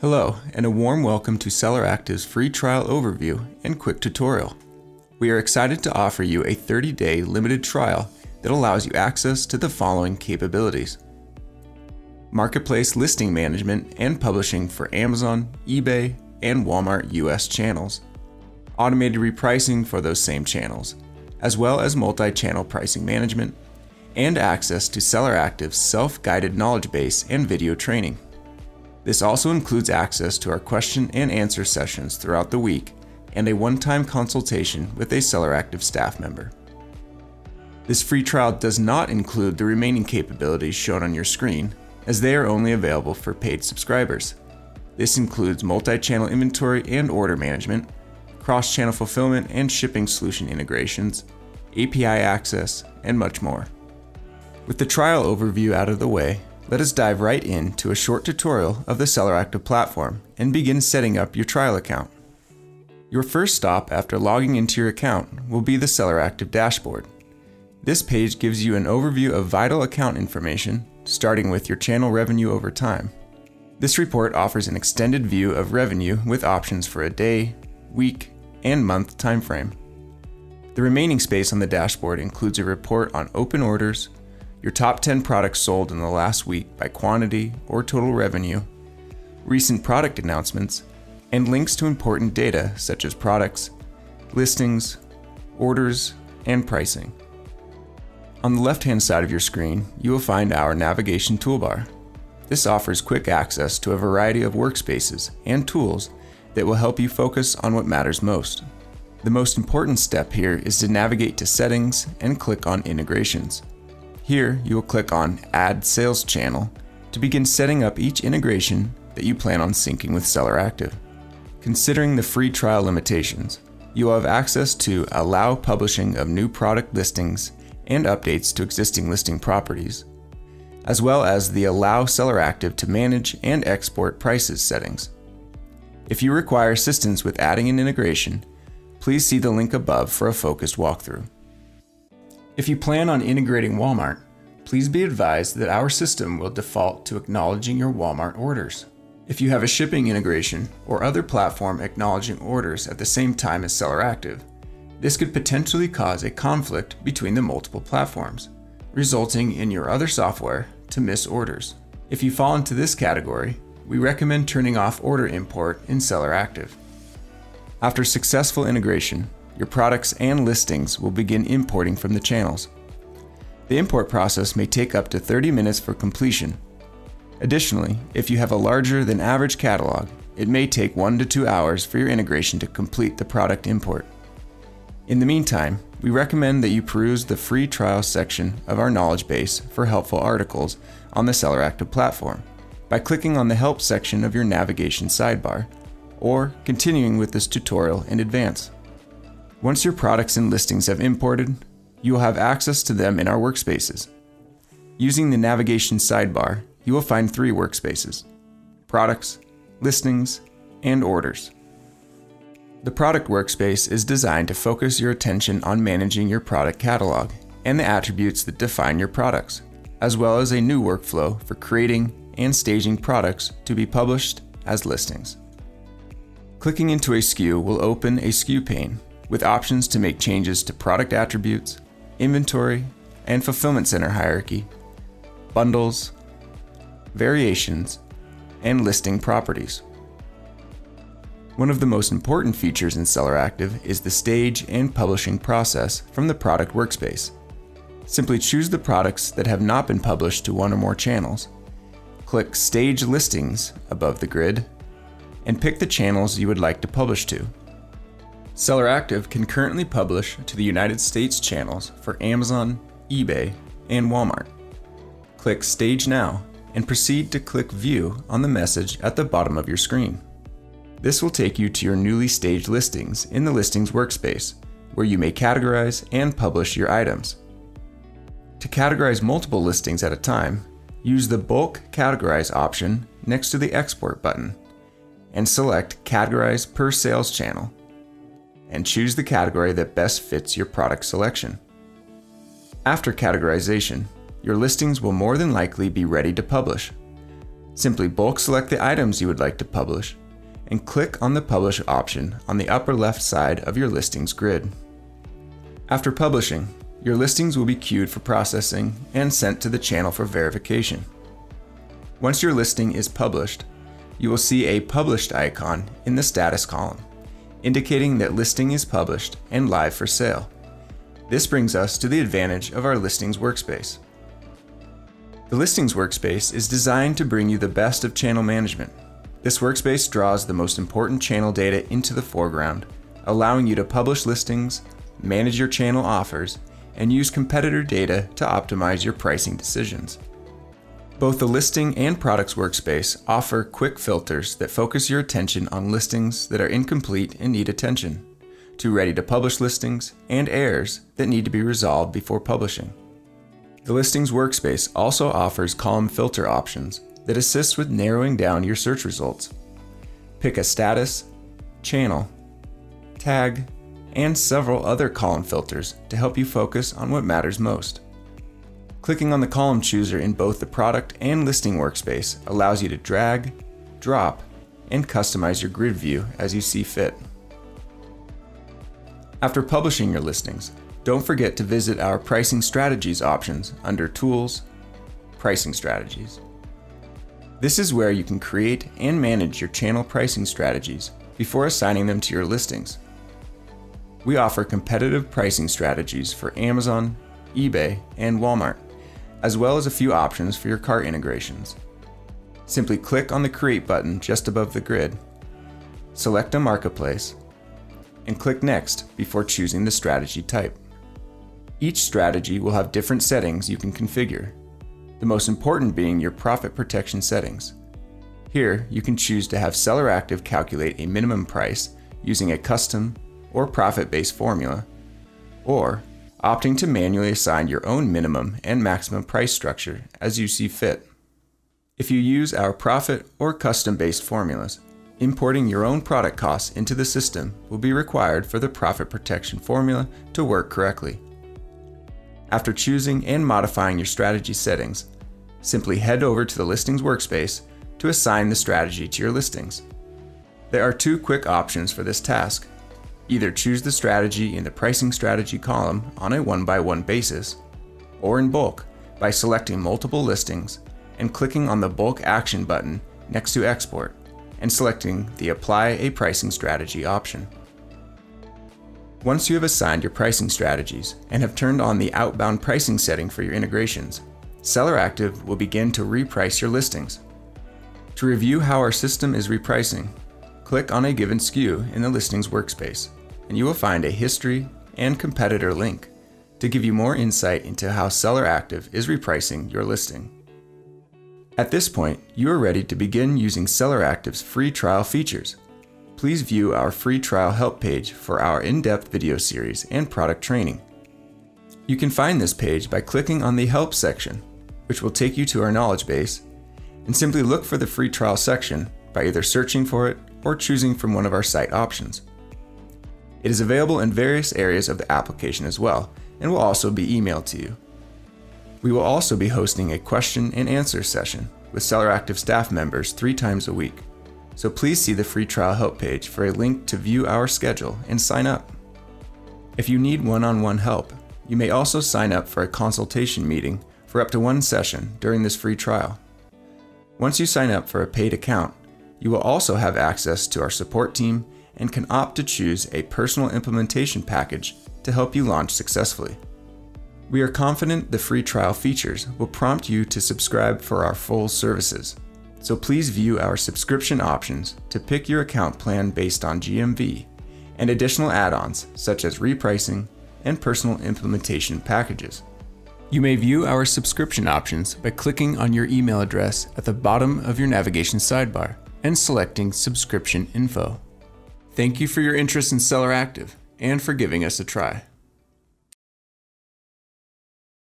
Hello, and a warm welcome to SellerActive's free trial overview and quick tutorial. We are excited to offer you a 30 day limited trial that allows you access to the following capabilities Marketplace listing management and publishing for Amazon, eBay, and Walmart US channels, automated repricing for those same channels, as well as multi channel pricing management, and access to SellerActive's self guided knowledge base and video training. This also includes access to our question and answer sessions throughout the week and a one time consultation with a SellerActive staff member. This free trial does not include the remaining capabilities shown on your screen, as they are only available for paid subscribers. This includes multi channel inventory and order management, cross channel fulfillment and shipping solution integrations, API access, and much more. With the trial overview out of the way, let us dive right in to a short tutorial of the SellerActive platform and begin setting up your trial account. Your first stop after logging into your account will be the SellerActive dashboard. This page gives you an overview of vital account information, starting with your channel revenue over time. This report offers an extended view of revenue with options for a day, week, and month timeframe. The remaining space on the dashboard includes a report on open orders, your top 10 products sold in the last week by quantity or total revenue, recent product announcements, and links to important data such as products, listings, orders, and pricing. On the left hand side of your screen, you will find our navigation toolbar. This offers quick access to a variety of workspaces and tools that will help you focus on what matters most. The most important step here is to navigate to Settings and click on Integrations. Here, you will click on Add Sales Channel to begin setting up each integration that you plan on syncing with SellerActive. Considering the free trial limitations, you will have access to allow publishing of new product listings and updates to existing listing properties, as well as the Allow SellerActive to manage and export prices settings. If you require assistance with adding an integration, please see the link above for a focused walkthrough. If you plan on integrating Walmart, please be advised that our system will default to acknowledging your Walmart orders. If you have a shipping integration or other platform acknowledging orders at the same time as SellerActive, this could potentially cause a conflict between the multiple platforms, resulting in your other software to miss orders. If you fall into this category, we recommend turning off order import in SellerActive. After successful integration, your products and listings will begin importing from the channels. The import process may take up to 30 minutes for completion. Additionally, if you have a larger than average catalog, it may take 1 to 2 hours for your integration to complete the product import. In the meantime, we recommend that you peruse the free trial section of our knowledge base for helpful articles on the SellerActive platform by clicking on the Help section of your navigation sidebar, or continuing with this tutorial in advance. Once your products and listings have imported, you will have access to them in our workspaces. Using the navigation sidebar, you will find three workspaces products, listings, and orders. The product workspace is designed to focus your attention on managing your product catalog and the attributes that define your products, as well as a new workflow for creating and staging products to be published as listings. Clicking into a SKU will open a SKU pane with options to make changes to product attributes, inventory, and fulfillment center hierarchy, bundles, variations, and listing properties. One of the most important features in SellerActive is the stage and publishing process from the product workspace. Simply choose the products that have not been published to one or more channels. Click Stage Listings above the grid, and pick the channels you would like to publish to. SellerActive can currently publish to the United States channels for Amazon, eBay, and Walmart. Click Stage Now and proceed to click View on the message at the bottom of your screen. This will take you to your newly staged listings in the Listings workspace, where you may categorize and publish your items. To categorize multiple listings at a time, use the Bulk Categorize option next to the Export button, and select Categorize per Sales Channel and choose the category that best fits your product selection. After categorization, your listings will more than likely be ready to publish. Simply bulk select the items you would like to publish and click on the Publish option on the upper left side of your listings grid. After publishing, your listings will be queued for processing and sent to the channel for verification. Once your listing is published, you will see a Published icon in the status column, indicating that listing is published and live for sale. This brings us to the advantage of our Listings workspace. The Listings workspace is designed to bring you the best of channel management. This workspace draws the most important channel data into the foreground, allowing you to publish listings, manage your channel offers, and use competitor data to optimize your pricing decisions. Both the Listing and Products workspace offer quick filters that focus your attention on listings that are incomplete and need attention, to ready to publish listings and errors that need to be resolved before publishing. The Listings workspace also offers column filter options that assist with narrowing down your search results. Pick a status, channel, tag, and several other column filters to help you focus on what matters most. Clicking on the column chooser in both the product and listing workspace allows you to drag, drop, and customize your grid view as you see fit. After publishing your listings, don't forget to visit our Pricing Strategies options under Tools, Pricing Strategies. This is where you can create and manage your channel pricing strategies before assigning them to your listings. We offer competitive pricing strategies for Amazon, eBay, and Walmart as well as a few options for your cart integrations. Simply click on the Create button just above the grid, select a marketplace, and click Next before choosing the strategy type. Each strategy will have different settings you can configure, the most important being your profit protection settings. Here, you can choose to have Seller Active calculate a minimum price using a custom or profit-based formula, or opting to manually assign your own minimum and maximum price structure as you see fit. If you use our profit or custom based formulas, importing your own product costs into the system will be required for the profit protection formula to work correctly. After choosing and modifying your strategy settings, simply head over to the Listings workspace to assign the strategy to your listings. There are two quick options for this task. Either choose the strategy in the pricing strategy column on a one by one basis, or in bulk by selecting multiple listings and clicking on the bulk action button next to export and selecting the apply a pricing strategy option. Once you have assigned your pricing strategies and have turned on the outbound pricing setting for your integrations, Seller Active will begin to reprice your listings. To review how our system is repricing, click on a given SKU in the Listings workspace and you will find a history and competitor link to give you more insight into how Seller Active is repricing your listing. At this point, you are ready to begin using Seller Active's free trial features. Please view our free trial help page for our in-depth video series and product training. You can find this page by clicking on the Help section, which will take you to our knowledge base, and simply look for the free trial section by either searching for it or choosing from one of our site options. It is available in various areas of the application as well, and will also be emailed to you. We will also be hosting a question and answer session with Seller Active staff members three times a week. So please see the free trial help page for a link to view our schedule and sign up. If you need one on one help, you may also sign up for a consultation meeting for up to one session during this free trial. Once you sign up for a paid account, you will also have access to our support team and can opt to choose a personal implementation package to help you launch successfully. We are confident the free trial features will prompt you to subscribe for our full services. So please view our subscription options to pick your account plan based on GMV and additional add-ons such as repricing and personal implementation packages. You may view our subscription options by clicking on your email address at the bottom of your navigation sidebar and selecting subscription info. Thank you for your interest in Seller Active and for giving us a try.